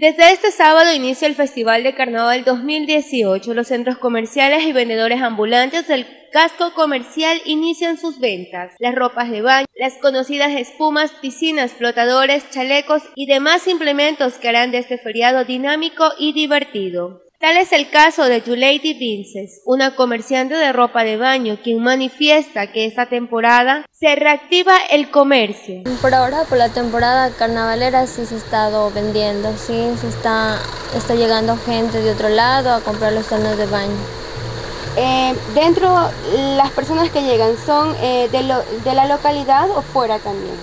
Desde este sábado inicia el Festival de Carnaval 2018. Los centros comerciales y vendedores ambulantes del casco comercial inician sus ventas. Las ropas de baño, las conocidas espumas, piscinas, flotadores, chalecos y demás implementos que harán de este feriado dinámico y divertido. Tal es el caso de Lady Vinces, una comerciante de ropa de baño, quien manifiesta que esta temporada se reactiva el comercio. Por ahora, por la temporada carnavalera sí se ha estado vendiendo, sí se está, está llegando gente de otro lado a comprar los tonos de baño. Eh, dentro, las personas que llegan son eh, de, de la localidad o fuera también.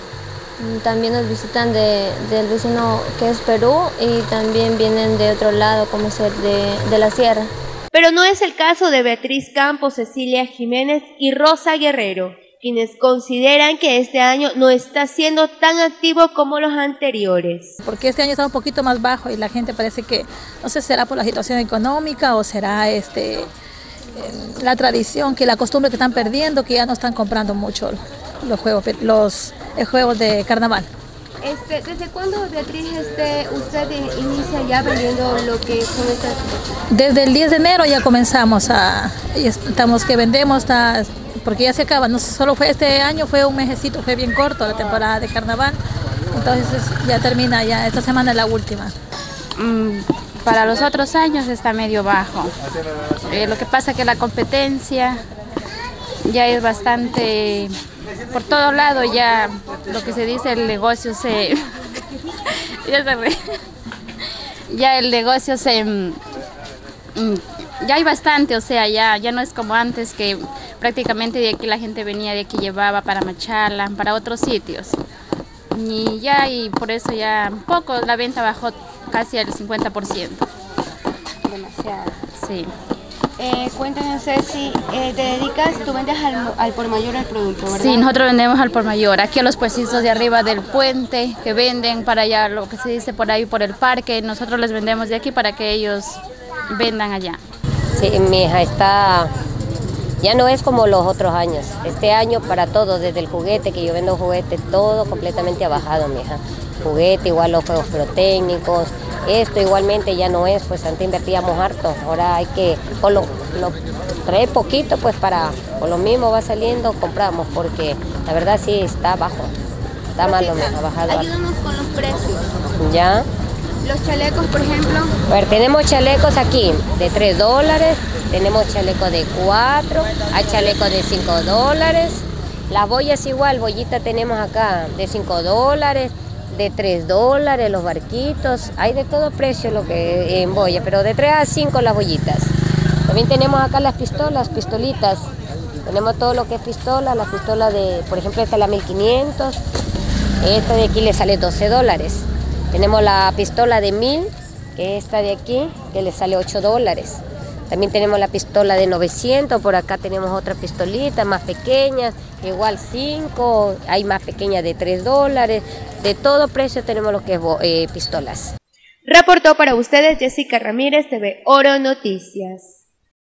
También nos visitan del vecino que es Perú y también vienen de otro lado, como ser de, de la sierra. Pero no es el caso de Beatriz Campos, Cecilia Jiménez y Rosa Guerrero, quienes consideran que este año no está siendo tan activo como los anteriores. Porque este año está un poquito más bajo y la gente parece que, no sé, será por la situación económica o será este la tradición, que la costumbre que están perdiendo, que ya no están comprando mucho los juegos, los juegos de carnaval. Este, ¿Desde cuándo, Beatriz, este, usted inicia ya vendiendo lo que son estas? Desde el 10 de enero ya comenzamos a, estamos que vendemos, porque ya se acaba, no solo fue este año, fue un mesecito, fue bien corto la temporada de carnaval, entonces ya termina, ya esta semana es la última. Mm, para los otros años está medio bajo. Eh, lo que pasa es que la competencia ya es bastante, por todo lado ya lo que se dice el negocio se, ya, se ya el negocio se, mm, ya hay bastante, o sea, ya, ya no es como antes que prácticamente de aquí la gente venía, de aquí llevaba para Machala, para otros sitios. Y ya, y por eso ya poco, la venta bajó casi al 50%. Demasiado. Sí. Eh, cuéntanos, si eh, te dedicas, tú vendes al, por mayor el producto, ¿verdad? Sí, nosotros vendemos al por mayor. Aquí a los puestos de arriba del puente que venden para allá, lo que se dice por ahí por el parque, nosotros les vendemos de aquí para que ellos vendan allá. Sí, mi hija está ya no es como los otros años. Este año para todo, desde el juguete, que yo vendo juguete, todo completamente ha bajado, mija. Juguete, igual los juegos pirotécnicos. Esto igualmente ya no es, pues antes invertíamos harto. Ahora hay que, con lo, trae poquito, pues para, con lo mismo va saliendo, compramos, porque la verdad sí está bajo. Está malo, ha bajado. Ayúdanos con los precios. ¿Ya? Los chalecos, por ejemplo. A ver, tenemos chalecos aquí de 3 dólares, tenemos chaleco de 4, hay chaleco de 5 dólares. Las boyas igual, bollita tenemos acá de 5 dólares, de 3 dólares, los barquitos. Hay de todo precio lo que en boya, pero de 3 a 5 las bollitas. También tenemos acá las pistolas, pistolitas. Tenemos todo lo que es pistola, la pistola de, por ejemplo, esta es la 1500. Esta de aquí le sale 12 dólares. Tenemos la pistola de 1000, que esta de aquí, que le sale 8 dólares. También tenemos la pistola de 900, por acá tenemos otra pistolita más pequeña, igual 5, hay más pequeñas de 3 dólares, de todo precio tenemos lo que es eh, pistolas. Reportó para ustedes Jessica Ramírez, TV Oro Noticias.